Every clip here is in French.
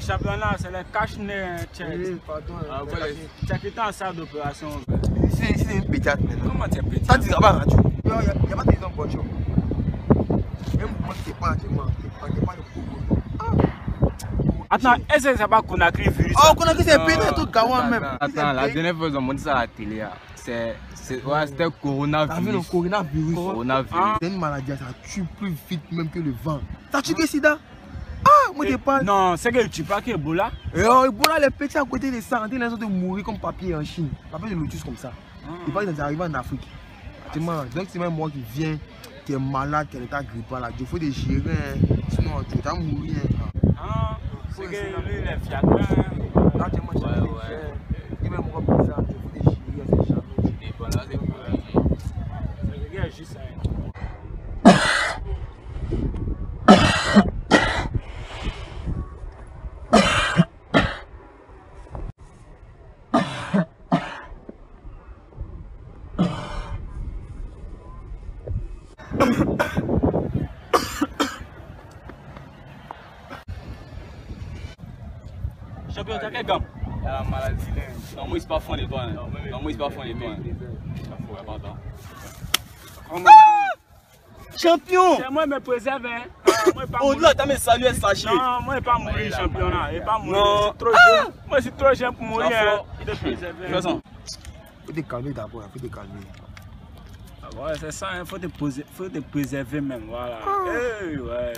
championnat, c'est les cache-nez, Oui, pardon. Ah, en salle d'opération. C'est une pétate maintenant. Comment tu es petit Ça, tu pas. Il n'y a, pas de pas n'est pas de Congo. Attends, est-ce que c'est pas Conakry virus Oh, dit c'est tout Gawan même. Attends, la dernière fois, ils ont montré ça à la télé. là. C'est. c'est- Ouais, c'était T'as vu le coronavirus? coronavirus Coronavirus. Ah. C'est une maladie, ça tue plus vite même que le vent. Ça tue que sida Ah, moi je parle. Non, c'est que tu parles que Ebola. Et oh, Ebola, les petits à côté de ça, on dit les gens de mourir comme papier en Chine. Papier de lotus comme ça. Il paraît qu'ils arrivent en Afrique. Donc c'est même moi qui viens, qui est malade, qui est état grippal là. Il faut des gérer, sinon tu vas mourir. Ah, c'est que lui, il est fiacre. Là, actuellement, tu Ouais, as ouais. Il même moi comme ça, il faut des gérer, c'est jamais. Et bon, là, c'est cool. C'est que c'est juste ça. Champion, takè gam? Ya, maladi lè. Nan mwen ispa fon lè to anè. Nan mwen ispa fon lè to anè. Nan fò wè patan. Champion! Se mwen mè prezeve, mwen pa mouri. O, lò, ta mè salye sachè. Nan, mwen pa mouri, champion nan. E pa mouri. Mwen si tro jen pou mouri, e de prezeve. Fè san. Fè de kalme d'apò, fè de kalme. Ouais, c'est ça, il faut te, poser- faut te préserver même. Voilà. Hey, ouais.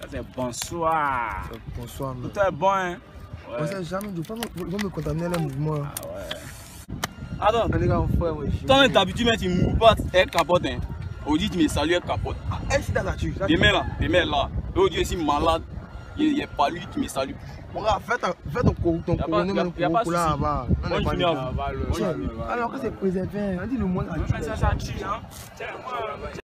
Ça, c'est bonsoir. Bonsoir, mais. Tout est bon, hein. On Ouais. sait jamais, il faut me- faut me contaminer les mouvements. Ah ouais. Attends, Les gars, on fait, ouais. toi, d'habitude, mais tu me bats, elle capote. Hein. Aujourd'hui, tu me salues, elle capote. Eh, c'est dans la tue. Demain, là, demain, là. Aujourd'hui, je suis malade. Il n'y a pas lui qui me salue. Mon gars, fais ton, a couronnement, a- a là, souci. là-bas. Bonne non, pas. Alors que c'est préservé, on dit le moins. Mais ça, ça tue, hein.